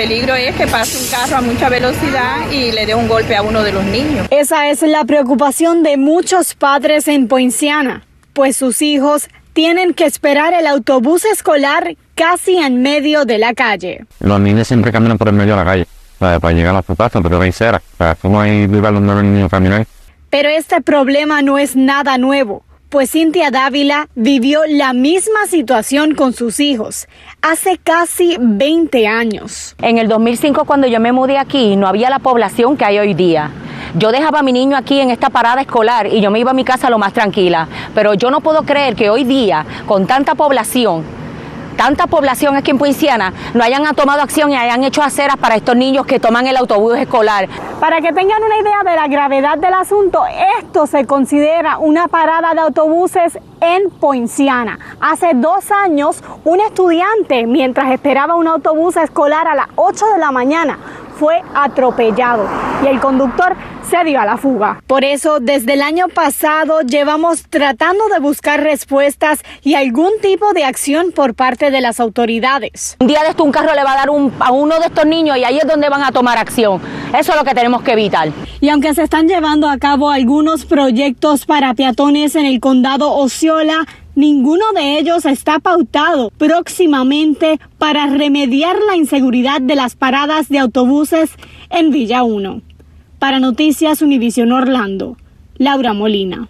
peligro es que pase un carro a mucha velocidad y le dé un golpe a uno de los niños. Esa es la preocupación de muchos padres en Poinciana, pues sus hijos tienen que esperar el autobús escolar casi en medio de la calle. Los niños siempre caminan por el medio de la calle para llegar a su casa, pero hay cera. ¿Cómo hay los nueve niños caminar? Pero este problema no es nada nuevo pues Cintia Dávila vivió la misma situación con sus hijos hace casi 20 años. En el 2005 cuando yo me mudé aquí no había la población que hay hoy día. Yo dejaba a mi niño aquí en esta parada escolar y yo me iba a mi casa lo más tranquila, pero yo no puedo creer que hoy día con tanta población tanta población aquí en Poinciana no hayan tomado acción y hayan hecho aceras para estos niños que toman el autobús escolar. Para que tengan una idea de la gravedad del asunto, esto se considera una parada de autobuses en Poinciana. Hace dos años, un estudiante, mientras esperaba un autobús escolar a las 8 de la mañana, fue atropellado y el conductor se dio a la fuga. Por eso, desde el año pasado llevamos tratando de buscar respuestas y algún tipo de acción por parte de las autoridades. Un día de esto un carro le va a dar a uno de estos niños y ahí es donde van a tomar acción. Eso es lo que tenemos que evitar. Y aunque se están llevando a cabo algunos proyectos para peatones en el condado Osceola, Ninguno de ellos está pautado próximamente para remediar la inseguridad de las paradas de autobuses en Villa 1. Para Noticias Univision Orlando, Laura Molina.